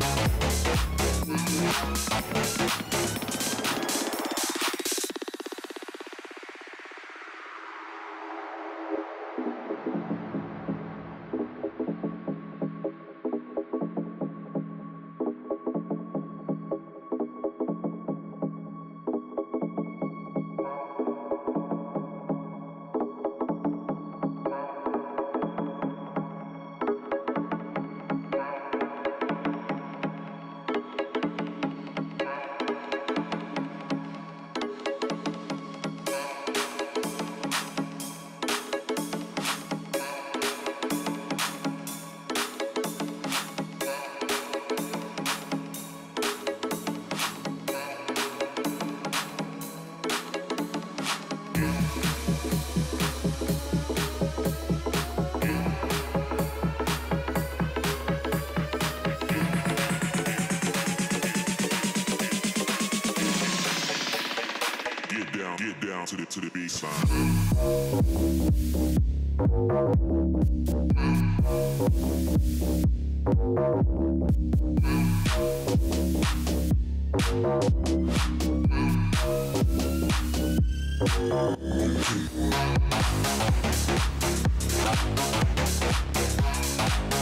Thank you. To the to the baseline. Thank